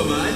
am I?